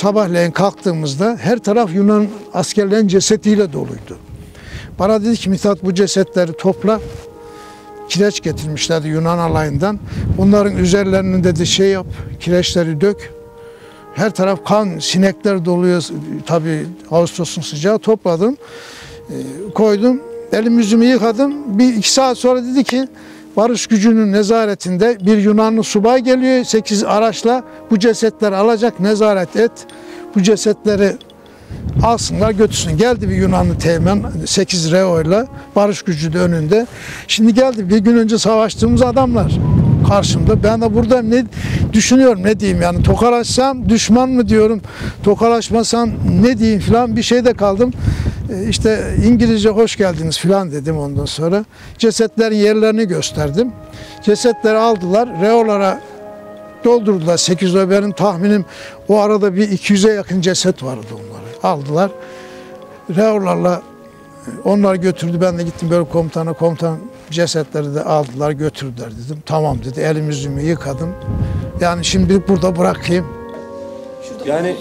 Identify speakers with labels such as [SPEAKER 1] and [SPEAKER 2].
[SPEAKER 1] Sabahleyin kalktığımızda her taraf Yunan askerlerin cesediyle doluydu. Bana dedi ki Mithat bu cesetleri topla. Kireç getirmişlerdi Yunan alayından. Bunların üzerlerinin dedi şey yap, kireçleri dök. Her taraf kan, sinekler doluyor. Tabii Ağustos'un sıcağı topladım. Ee, koydum. Elim yüzümü yıkadım. Bir iki saat sonra dedi ki barış gücünün nezaretinde bir Yunanlı subay geliyor. Sekiz araçla bu cesetleri alacak nezaret et. Bu cesetleri alsınlar götürsün. Geldi bir Yunanlı teğmen 8 reoyla barış gücü de önünde. Şimdi geldi bir gün önce savaştığımız adamlar karşımda. Ben de burada ne düşünüyorum ne diyeyim yani tokalaşsam düşman mı diyorum tokalaşmasam ne diyeyim falan bir şeyde kaldım. E, İşte İngilizce hoş geldiniz falan dedim ondan sonra. Cesetlerin yerlerini gösterdim. Cesetleri aldılar. Reolara doldurdular 8 oy. Benim tahminim o arada bir 200'e yakın ceset vardı onları. Aldılar. Reolarla onlar götürdü. Ben de gittim böyle komutana. Komutan cesetleri de aldılar götürdüler dedim. Tamam dedi. Elim yüzümü yıkadım. Yani şimdi burada bırakayım.
[SPEAKER 2] Yani